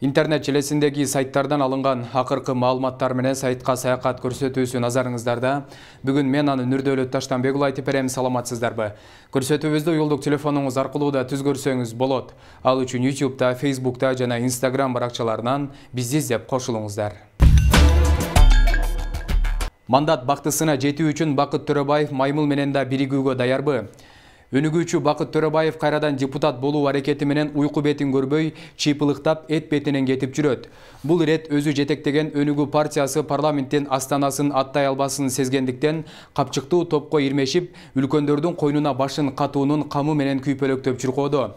интернет желесиндеги сайттардан алынган акыркы маалыматтар менен сайтка саякат көрсөтүүсү назарыңыздарда. Бүгүн мен анын нурдөөлөт таштанбек уулу айтып берем. Саламатсыздарбы? Көрсөтүүбүздү уюлдук телефонуңуз аркылуу да түз көрсөңүз болот. Ютубта фейсбукта жана инстаграм баракчаларынан бизди издеп кошулуңуздар. Мандат бактысына жетүү үчүн бакыт төрөбаев маймыл менен да биригүүгө даярбы? Өнүгүүчү бакыт төрөбаев кайрадан депутат болуу аракети менен уйку бетин көрбөй чыйпылыктап эт бетинен кетип жүрөт. Бул ирет өзү жетектеген өнүгүү партиясы парламенттин астанасын аттай албасын сезгендиктен капчыктуу топко ирмешип үлкөндөрдүн койнуна башын катуунун камы менен күйпөлөктөп чуркоодо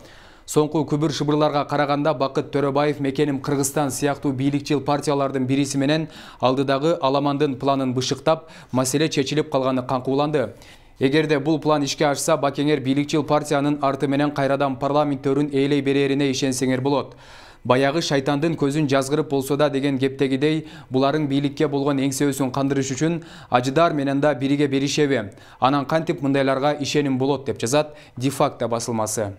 соңку күбүр шыбырларга караганда бакыт төрөбаев мекеним кыргызстан сыяктуу бийликчил партиялардын бириси менен алдыдагы аламандын планын бышыктап маселе чечилип калганы каңкууланды эгерде бул план ишке ашса бакеңер бийликчил партиянын арты менен кайрадан парламент төрүн ээлей берерине ишенсеңер болот. Баягы шайтандын көзүн жазгырып болсо да деген кептегидей буларың бийликке болгон эңсебөсүн кандырыш үчүн ажыдар менен да бириге беришеби анан кантип мындайларга ишеним болот деп жазат дефакто басылмасы.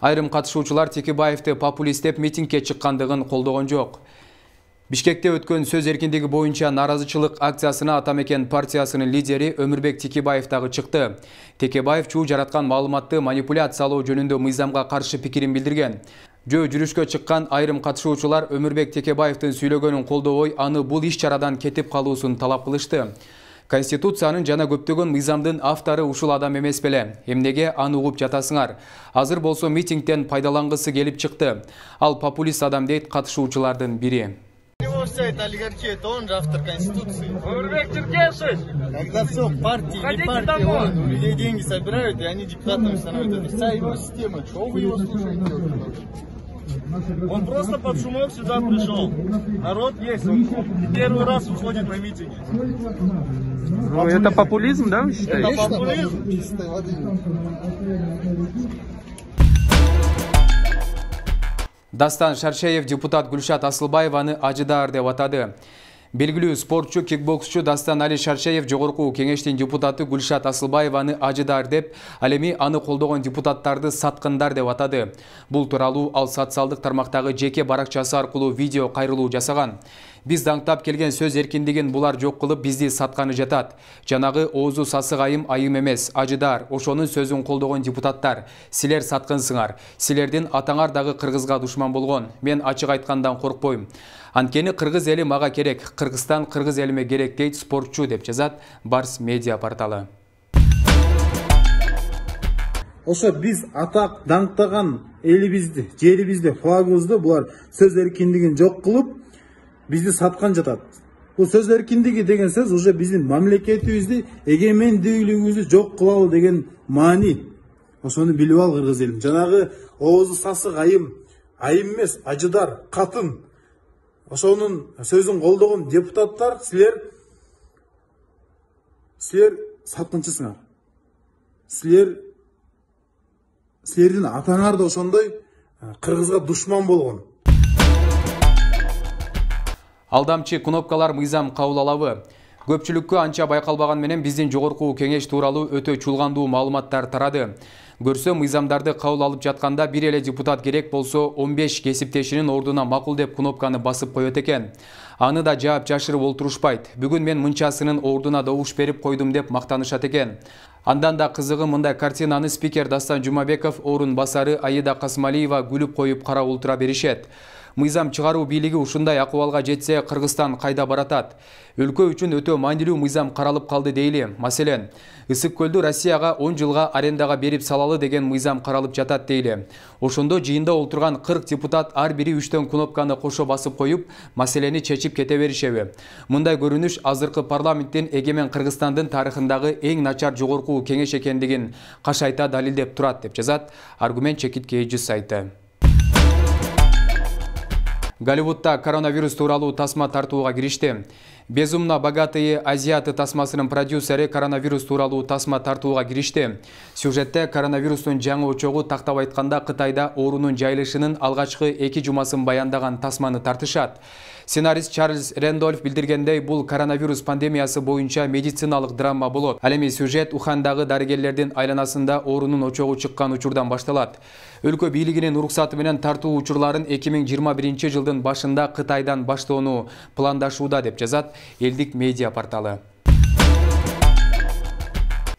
Айрым катышуучулар текебаевди популист деп митингге чыккандыгын колдогон жок бишкекте өткөн сөз эркиндиги боюнча нааразычылык акциясына ата мекен партиясынын лидери өмүрбек текебаев дагы чыкты. Текебаев чуу жараткан маалыматты манипуляциялоо жөнүндө мыйзамга каршы пикирин билдирген. Жөө жүрүшкө чыккан айрым катышуучулар өмүрбек текебаевдин сүйлөгөнүн колдобой аны бул иш чарадан кетип калуусун талап кылышты. Конституциянын жана көптөгөн мыйзамдын автору ушул адам эмес беле. Эмнеге аны угуп жатасыңар? Азыр болсо митингден пайдалангысы келип чыкты. Ал популист адам дейт катышуучулардын бири. Эта олигархия, это он же автор Конституции. Умербек Черкесович! Когда все, партии, не Ходите партии, домой. он у людей деньги собирают, и они депутатами становятся. Это вся его система. Чего вы его слушаете? Он просто под шумок сюда пришел. Народ есть, он первый раз уходит на митинги. Ну, это популизм, да, вы считаете? Это популизм. Дастан шаршеев депутат гүлшат асылбаеваны ажыдаар деп атады белгилүү спортчу кикбоксчу дастан али шаршеев жогорку кеңештин депутаты гүлшат асылбаеваны ажыдаар деп ал эми аны колдогон депутаттарды саткындар деп атады. Бул тууралуу ал социалдык тармактагы жеке баракчасы аркылуу видео кайрылуу жасаган. Биз даңктап келген сөз эркиндигин булар жок кылып бизди сатканы жатат. Жанагы оозу сасык айым айым эмес. Ажыдаар ошонун сөзүн колдогон депутаттар силер саткынсыңар. Силердин атаңар дагы кыргызга душман болгон. Мен ачык айткандан коркпойм анткени кыргыз эли мага керек кыргызстан кыргыз элиме керек дейт спортчу деп жазат барс медиа порталы. Ошо биз атак даңктаган элибизди жерибизди флагыбызды булар сөз эркиндигин жок кылып бизди саткан жатат бул сөз эркиндиги деген сөз уже биздин мамлекетибизди эгемендүүлүгүбүздү жок кылалы деген маани ошону билип ал кыргыз элим жанагы оозу сасык айым айым эмес ажыдар катын ошонун сөзүн колдогон депутаттар силер силер саткынчысыңар силер силердин атаңар да ошондой кыргызга душман болгон. Алдамчы кнопкалар мыйзам кабыл алабы. Көпчүлүккө анча байкалбаган менен биздин жогорку кеңеш тууралуу өтө чулгандуу маалыматтар тарады. Көрсө мыйзамдарды кабыл алып жатканда бир эле депутат керек болсо 15 кесиптешинин ордуна макул деп кнопканы басып коет экен. Аны да жаап жашырып олтурушпайт. Бүгүн мен мынчасынын ордуна добуш берип койдум деп мактанышат экен. Андан да кызыгы мындай картинаны спикер дастан жумабеков орун басары аида касымалиева күлүп коюп карап олтура беришет мыйзам чыгаруу бийлиги ушундай акыбалга жетсе кыргызстан кайда баратат? Өлкө үчүн өтө маанилүү мыйзам каралып калды дейли. Маселен ысык көлдү россияга он жылга арендага берип салалы деген мыйзам каралып жатат дейли. Ошондо жыйында олтурган кырк депутат ар бири үчтөн кнопканы кошо басып коюп маселени чечип кете беришеби. Мындай көрүнүш азыркы парламенттин эгемен кыргызстандын тарыхындагы эң начар жогорку кеңеш экендигин кашайта далилдеп турат деп жазат аргумент чекит kg сайты голливудда коронавирус тууралуу тасма тартууга киришти Безумно богатые азиаты тасмасынын продюсери коронавирус тууралуу тасма тартууга киришти. Сюжетте коронавирустун жаңы очогу тактап айтканда Кытайда оорунун жайылышынын алгачкы эки жумасын баяндаган тасманы тартышат. Сценарист Чарльз Рендольф билдиргендей бул коронавирус пандемиясы боюнча медициналык драма болот. Ал эми сюжет Ухандагы дарыгерлердин айланасында оорунун очогу чыккан учурдан башталат. Өлкө бийлигинин уруксаты менен тартуу учурларын 2021 жылдын башында Кытайдан баштоону пландашууда деп жазат элдик медиа порталы.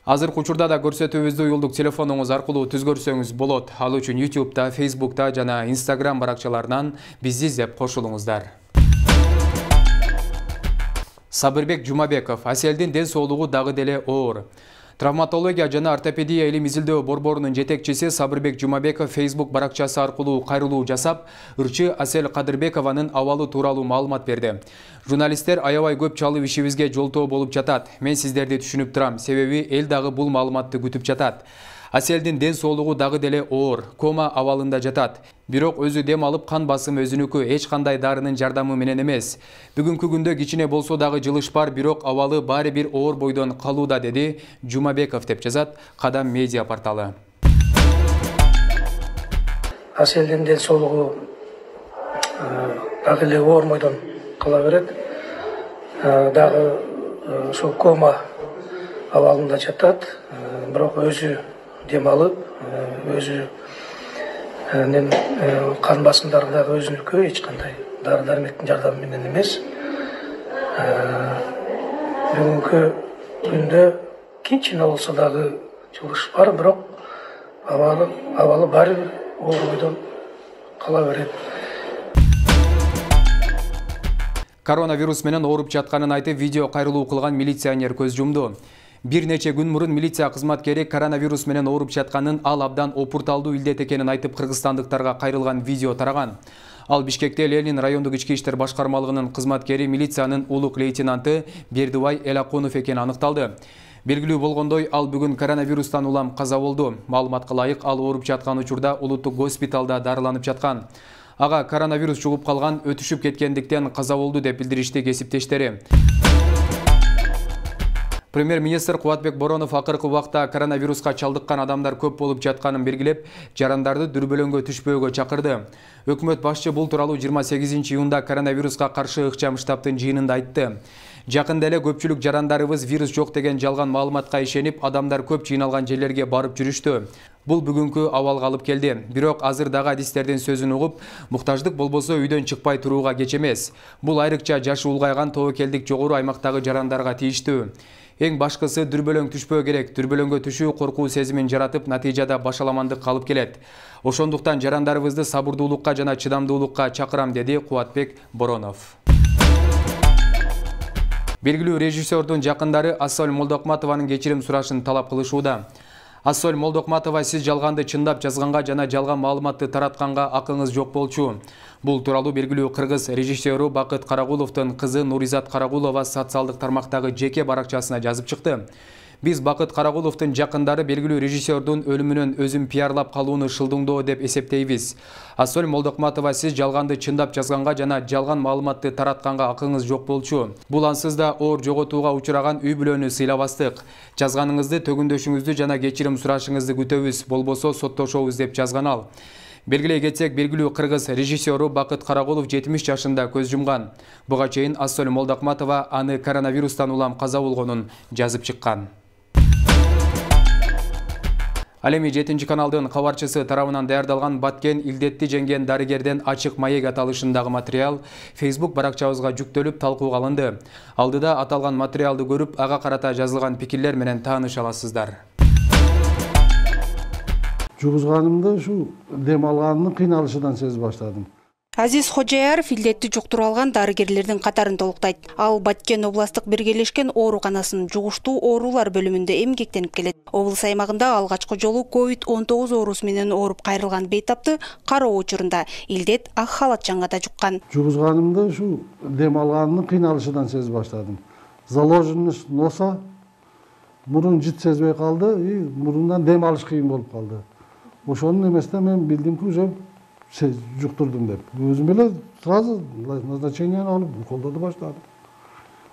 Азыркы учурда да көрсөтүүбүздү уюлдук телефонуңуз аркылуу түзгөрсөңүз болот. Ал үчүн YouTube'да, Facebook'та жана Instagram баракчаларынан бизди издеп кошулуңуздар. Сабырбек Жумабеков Аселдин ден соолугу дагы деле оор. Травматология жана ортопедия илим изилдөө борборунун жетекчиси Сабырбек Жумабеков Facebook баракчасы аркылуу кайрылуу жасап, ырчы Асел Кадырбекованын абалы тууралуу маалымат берди. Журналисттер аябай көп чалып ишибизге жолтоо болуп жатат. Мен сиздерди түшүнүп турам, себеби эл дагы бул маалыматты күтүп жатат. Аселдин ден соолугу дагы деле оор, кома абалында жатат. Бирок өзү дем алып кан басымы өзүнүкү эч кандай дарынын жардамы менен эмес. Бүгүнкү күндө кичине болсо дагы жылыш бар, бирок абалы баары бир оор бойдон калууда деди Жумабеков деп жазат Кадам медиа порталы. Аселдин ден соолугу дагы эле оор бойдон кала берет. Дагы ушул кома абалында жатат. Бирок өзү дем алып өзүнүн кан басымдары дагы өзүнүкү эч кандай дары дармектин жардамы менен эмес. Бүгүнкү күндө кичине болсо дагы жылыш бар бирок абалы баары бир оор бойдон кала берет. Коронавирус менен ооруп жатканын айтып видео кайрылуу кылган милиционер көз жумду бир нече күн мурун милиция кызматкери коронавирус менен ооруп жатканын ал абдан опурталдуу илдет экенин айтып кыргызстандыктарга кайрылган видео тараган. Ал бишкекте ленин райондук ички иштер башкармалыгынын кызматкери милициянын улук лейтенанты бердибай элакунов экени аныкталды. Белгилүү болгондой ал бүгүн коронавирустан улам каза болду. Маалыматка ылайык ал ооруп жаткан учурда улуттук госпиталда дарыланып жаткан. Ага коронавирус жугуп калган өтүшүп кеткендиктен каза болду деп билдиришти кесиптештери Премьер-министр Кубатбек Боронов акыркы убакта коронавируска чалдыккан адамдар көп болуп жатканын белгилеп, жарандарды дүрбөлөңгө түшпөөгө чакырды. Өкмөт башчы бул тууралуу 28 июнда коронавируска каршы ыкчам штабтын жыйынында айтты. Жакында эле көпчүлүк жарандарыбыз вирус жок деген жалган маалыматка ишенип, адамдар көп жыйналган жерлерге барып жүрүштү. Бул бүгүнкү абалга алып келди. Бирок азыр дагы адистердин сөзүн угуп, муктаждык болбосо үйдөн чыкпай турууга кеч эмес. Бул айрыкча жашы улгайган тобокелдик жогору аймактагы жарандарга тийиштүү. Эң башкысы дүрбөлөң түшпөө керек. Дүрбөлөңгө түшүү коркуу сезимин жаратып, натыйжада башаламандык калып келет. Ошондуктан жарандарыбызды сабырдуулукка жана чыдамдуулукка чакырам, деди Кубатбек Боронов. Белгилүү режиссердун жакындары Ассоль Молдокматованын кечирим сурашын талап кылышууда. Ассоль Молдокматова сиз жалганды чындап жазганга жана жалган маалыматты таратканга акыңыз жок болчу. Бул тууралуу белгилүү кыргыз режиссеру Бакыт Карагуловдун кызы Нуризат Карагулова социалдык тармактагы жеке баракчасына жазып чыкты. Биз Бакыт Карагуловдун жакындары белгилүү режиссердун өлүмүнөн өзүн пиарлап калууну шылдыңдоо деп эсептейбиз. Асоль Молдокматова сиз жалганды чындап жазганга жана жалган маалыматты таратканга акыңыз жок болчу. Бул ансыз да оор жоготууга учураган үй бүлөнү сыйлабастык. Жазганыңызды, төгүндөшүңүздү жана кечирим сурашыңызды күтөбүз, болбосо соттошобуз деп жазган ал. Белгилей кетсек, белгилүү кыргыз режиссеру Бакыт Карагулов 70 жашында көз жумган. Буга чейин Ассоль Молдокматова аны коронавирустан улам каза болгонун жазып чыккан. Эми 7 каналдын кабарчысы тарабынан даярдалган Баткен илдетти жеңген дарыгерден ачык маек аталышындагы материал Facebook баракчабызга жүктөлүп талкууга алынды. Алдыда аталган материалды көрүп, ага карата жазылган пикирлер менен тааныша аласыздар. Жугузганымда ушу дем алганымдын кыйналышынан сезип баштадым. Азиз Хожаяров илдетти жуктуруп алган дарыгерлердин катарын толуктайт. Ал Баткен областык биргелешкен ооруканасынын жугуштуу оорулар бөлүмүндө эмгектенип келет. Облус аймагында алгачкы жолу COVID-19 оорусу менен ооруп кайрылган бейтапты кароо учурунда илдет ак халатчангада жуккан. Жугузганымда ушу дем алганымдын кыйналышынан сезип баштадым. Заложенность носа мурун жит сезбей калды и мурундан дем алыш кыйын болуп калды. Ошонун эмесинен мен билдимки уже жұқтырдым деп өзім эле сразу назначениені алып уколдоду баштадым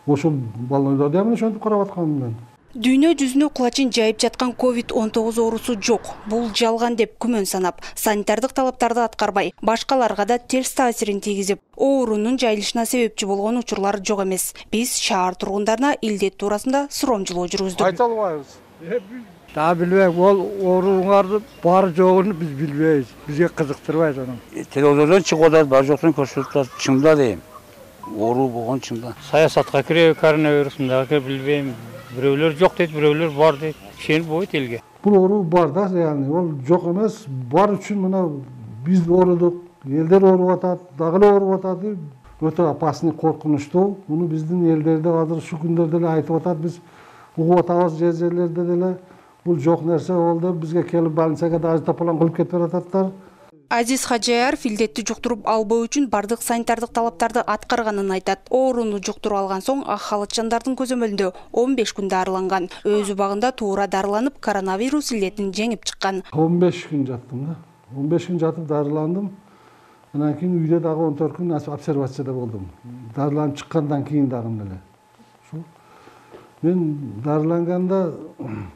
ошол больнойлорду эмне ошентип карап атканмын мен дүйнө жүзүнө кулачин жайып жаткан ковид он тогуз оорусу жок бул жалган деп күмөн санап санитардык талаптарды аткарбай башкаларга да терс таасирин тийгизип оорунун жайылышына себепчи болгон учурлар жок эмес биз шаар тургундарына илдет туурасында суромжулоо жүргүздүк айта албайбыз дагы билбейм ол ооруңардын бары жогун биз билбейбиз бизге кызыктырбайт анан телевизордон чыгып атат баары жоктун көрсөтүп атат чында дейм оору болгон чында саясатка киреби коронавирус кирип билбейм бирөөлөр жок дейт бирөөлөр бар дейт ишенип болбойт элге бул оору бар да реальный ол жок эмес бар үчүн мына биз оорудук элдер ооруп атат дагы эле ооруп атат өтө опасный коркунучтуу муну биздин элдер да азыр ушул күндөрдө эле айтып атат биз угуп атабыз жер жерлерде деле бул жок нерсе ол деп бизге келип больницага да ажитополон кылып кетип барататтар азиз хажаяр илдетти жуктуруп албоо үчүн бардык санитардык талаптарды аткарганын айтат ооруну жуктуруп алган соң ак халат жандардын көзөмөлүндө он беш күн дарыланган өз убагында туура дарыланып коронавирус илдетин жеңип чыккан он беш күн жаттым да. он беш күн жатып дарыландым. Анан кийин үйдө дагы он төрт күн обсервацияда болдум дарыланып чыккандан кийин дагы эле ушул мен дарыланганда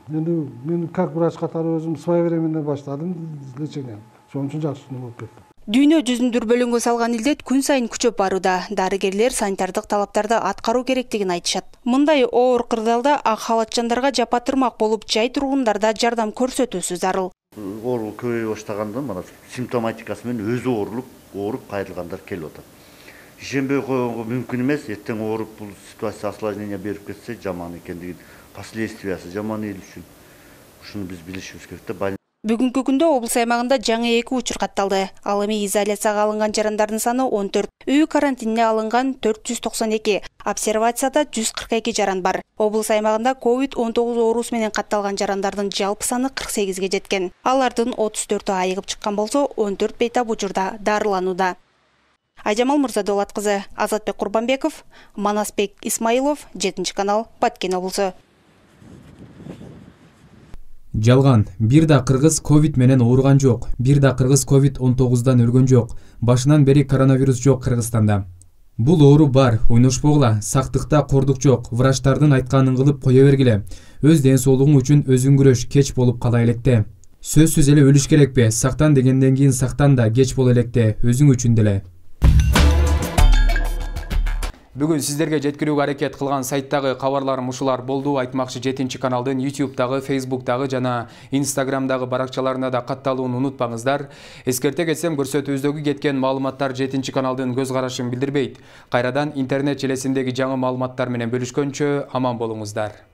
енді мен как врач катары өзүм своевременно баштадым лечение ошон үчүн жакшы болуп кетти дүйнө жүзүн дүрбөлөңгө салган илдет күн сайын күчөп барууда дарыгерлер санитардык талаптарды аткаруу керектигин айтышат мындай оор кырдаалда ак халатчандарга жапа болуп жай тургундарда жардам көрсөтүүсү зарыл оору көбөйө баштаганда мына симптоматикасы менен өзү оорулуп ооруп кайрылгандар келип атат ишенбей койгонго мүмкүн эмес эртең ооруп бул ситуация осложнение берип кетсе жаман экендигин последствиясы жаман эл үчүн ушуну биз билишибиз керек да бүгүнкү күндө облус аймагында жаңы эки учур катталды ал эми изоляцияга алынган жарандардын саны он төрт үй карантинине алынган төрт жүз токсон эки обсервацияда жүз кырк эки жаран бар облус аймагында ковид он тогуз оорусу менен катталган жарандардын жалпы саны кырк сегизге жеткен алардын отуз төртү айыгып чыккан болсо он төрт бейтап учурда дарыланууда айжамал мырзадолат кызы азатбек курбанбеков манасбек исмаилов жетинчи канал баткен облусу жалган бир да кыргыз ковид менен ооруган жок бир да кыргыз ковид он тогуздан өлгөн жок башынан бери коронавирус жок кыргызстанда. Бул оору бар ойношпогула сактыкта кордук жок врачтардын айтканын кылып кое бергиле. Өз ден соолугуң үчүн өзүң күрөш кеч болуп кала электе. Сөзсүз эле өлүш керекпи сактан дегенден кийин сактан да кеч боло электе өзүң үчүн деле бүгүн сиздерге жеткирүүгө аракет кылган сайттагы кабарларым ушулар болду айтмакчы жетинчи каналдын ютубтагы фейсбуктагы жана инстаграмдагы баракчаларына да катталууну унутпаңыздар эскерте кетсем көрсөтүүбүздөгү кеткен маалыматтар жетинчи каналдын көз карашын билдирбейт кайрадан интернет желесиндеги жаңы маалыматтар менен бөлүшкөнчө аман болуңуздар